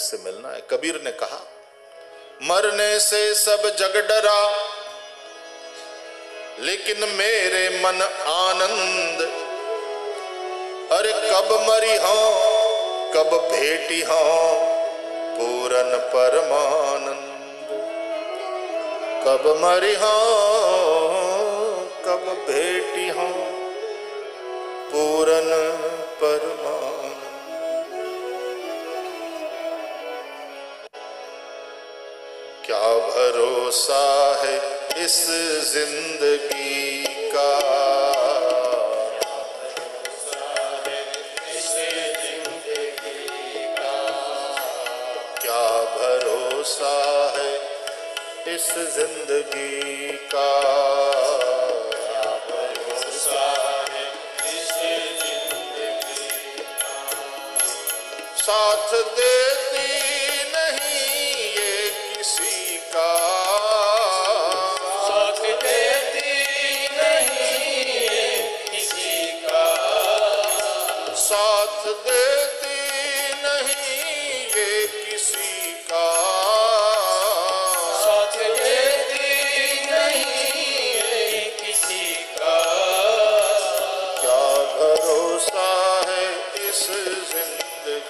مالک سے ملنا ہے۔ کبیر نے کہا، مرنے سے سب جگ ڈرا، لیکن میرے من آنند۔ ارے کب مری ہاں کب بھیٹی ہاں پورن پرمانند۔ کب مری ہاں کب بھیٹی ہاں پورن پرمان بھروسہ ہے اس زندگی کا۔ کیا بھروسہ ہے اس زندگی کا؟ ساتھ دے دیتی نہیں یہ کسی کا۔ ساتھ دیتی نہیں یہ کسی کا۔ کیا بھروسہ ہے اس زندگی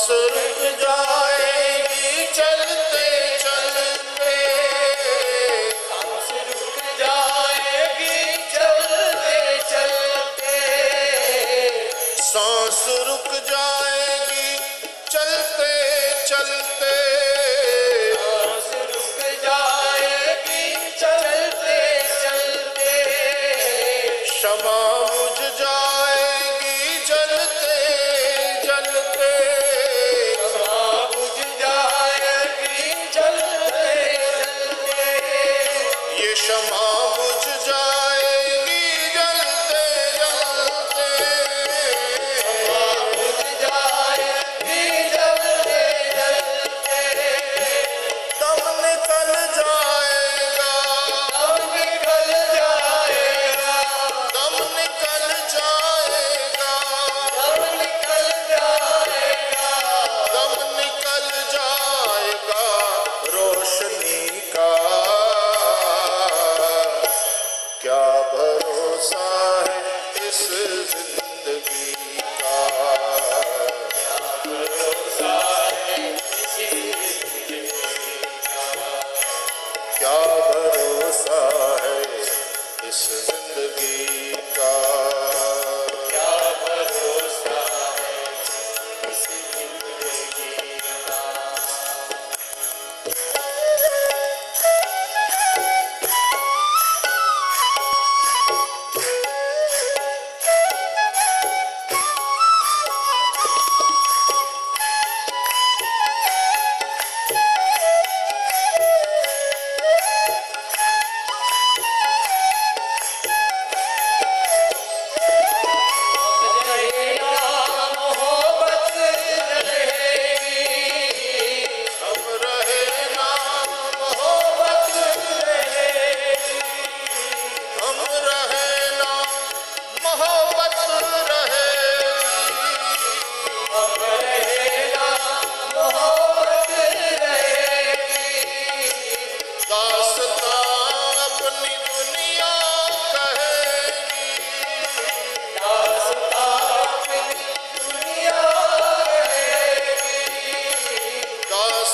Nasıl کیا بھروسہ ہے اس زندگی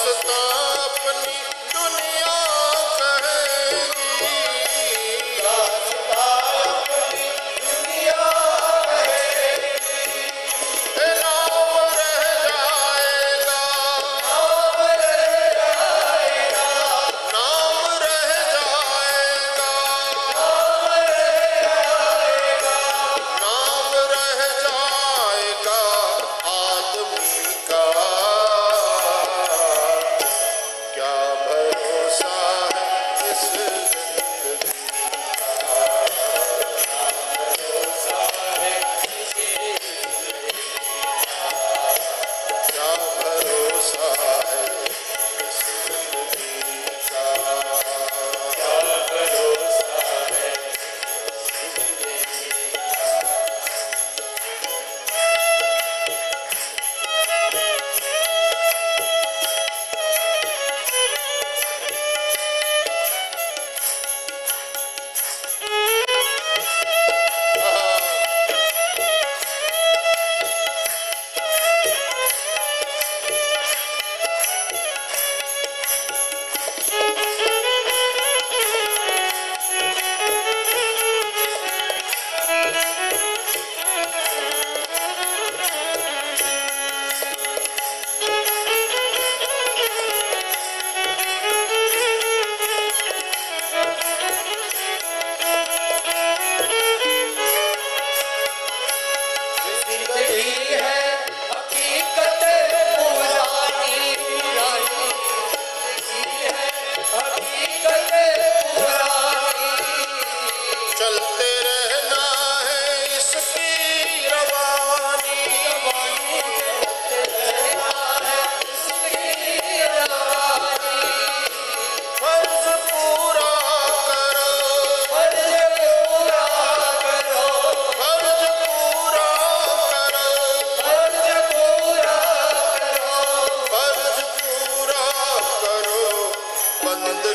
soltar.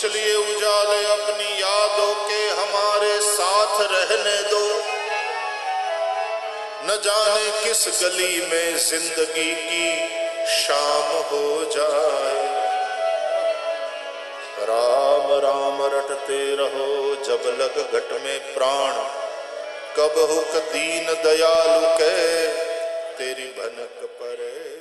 اس لیے اجالے اپنی یادوں کے ہمارے ساتھ رہنے دو۔ نہ جانے کس گلی میں زندگی کی شام ہو جائے۔ رام رام، رٹتے رہو جب لگ گھٹ میں پران۔ کب ہو دین دیالو کے تیری بھنک پرے۔